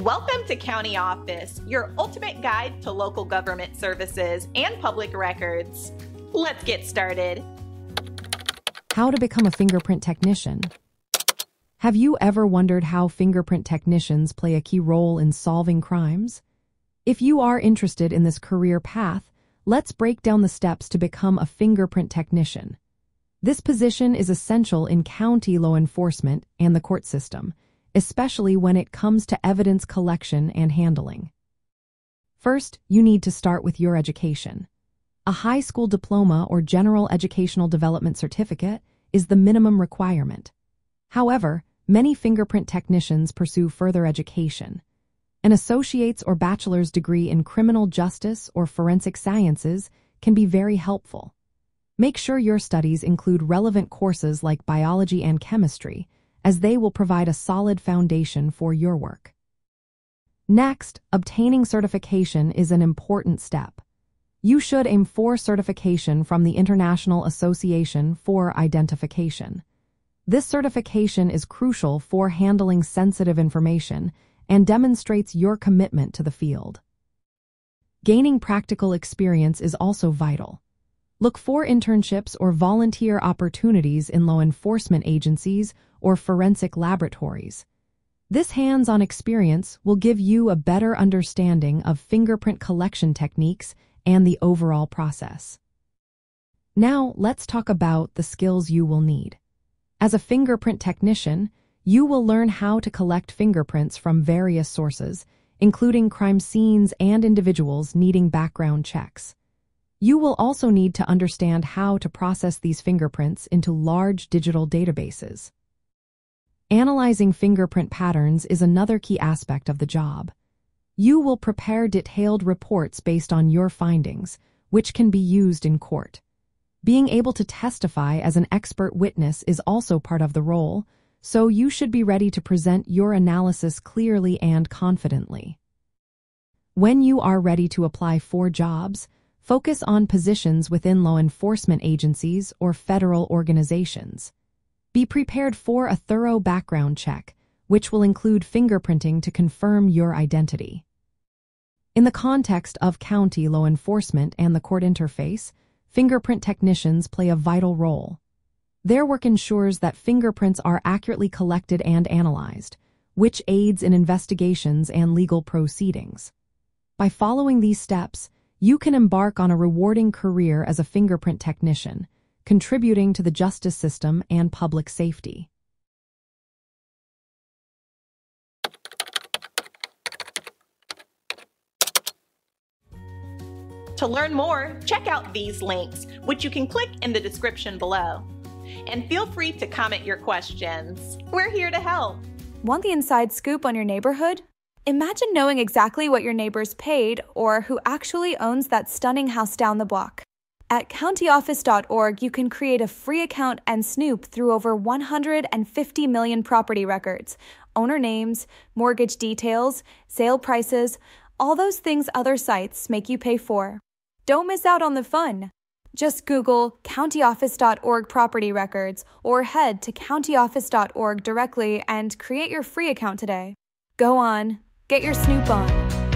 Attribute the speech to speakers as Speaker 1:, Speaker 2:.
Speaker 1: Welcome to County Office, your ultimate guide to local government services and public records. Let's get started.
Speaker 2: How to become a fingerprint technician. Have you ever wondered how fingerprint technicians play a key role in solving crimes? If you are interested in this career path, let's break down the steps to become a fingerprint technician. This position is essential in county law enforcement and the court system, especially when it comes to evidence collection and handling. First, you need to start with your education. A high school diploma or general educational development certificate is the minimum requirement. However, many fingerprint technicians pursue further education. An associate's or bachelor's degree in criminal justice or forensic sciences can be very helpful. Make sure your studies include relevant courses like biology and chemistry, as they will provide a solid foundation for your work. Next, obtaining certification is an important step. You should aim for certification from the International Association for Identification. This certification is crucial for handling sensitive information and demonstrates your commitment to the field. Gaining practical experience is also vital. Look for internships or volunteer opportunities in law enforcement agencies or forensic laboratories. This hands-on experience will give you a better understanding of fingerprint collection techniques and the overall process. Now, let's talk about the skills you will need. As a fingerprint technician, you will learn how to collect fingerprints from various sources, including crime scenes and individuals needing background checks. You will also need to understand how to process these fingerprints into large digital databases. Analyzing fingerprint patterns is another key aspect of the job. You will prepare detailed reports based on your findings, which can be used in court. Being able to testify as an expert witness is also part of the role, so you should be ready to present your analysis clearly and confidently. When you are ready to apply for jobs, Focus on positions within law enforcement agencies or federal organizations. Be prepared for a thorough background check, which will include fingerprinting to confirm your identity. In the context of county law enforcement and the court interface, fingerprint technicians play a vital role. Their work ensures that fingerprints are accurately collected and analyzed, which aids in investigations and legal proceedings. By following these steps, you can embark on a rewarding career as a fingerprint technician, contributing to the justice system and public safety.
Speaker 1: To learn more, check out these links, which you can click in the description below. And feel free to comment your questions. We're here to help.
Speaker 3: Want the inside scoop on your neighborhood? Imagine knowing exactly what your neighbors paid or who actually owns that stunning house down the block. At countyoffice.org, you can create a free account and snoop through over 150 million property records, owner names, mortgage details, sale prices, all those things other sites make you pay for. Don't miss out on the fun. Just Google countyoffice.org property records or head to countyoffice.org directly and create your free account today. Go on, Get your snoop on.